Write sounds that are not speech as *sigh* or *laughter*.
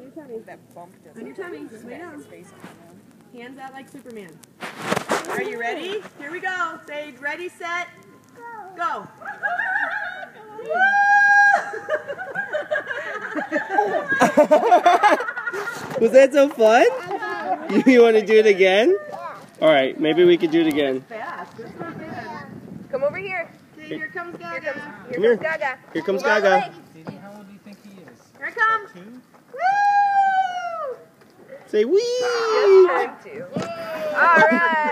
on your tummy. That bump doesn't On your tummy. just Lay smack down. his face on the ground. Hands out like Superman. Are you ready? *laughs* Here we go. Say ready, set, go. Go. *laughs* *laughs* Was that so fun? You, you want to do it again? All right, maybe we could do it again. Fast. That's not bad. Come over here. Okay, here comes Gaga. here Come here. comes Gaga. Here comes Move out of the Gaga. way. How old do you think he is? Here it comes. Say wee. Turned two. All right.